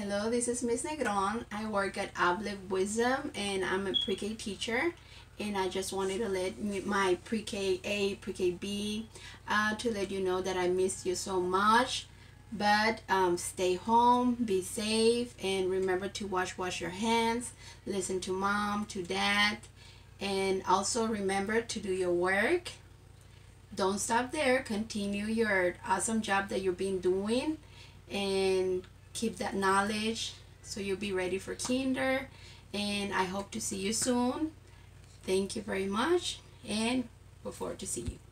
Hello, this is Miss Negron. I work at Uplift Wisdom and I'm a pre-K teacher and I just wanted to let my pre-K A, pre-K B uh, to let you know that I miss you so much. But um, stay home be safe and remember to wash wash your hands listen to mom to dad and also remember to do your work. Don't stop there. Continue your awesome job that you've been doing and keep that knowledge so you'll be ready for kinder. And i hope to see you soon. Thank you very much and look forward to see you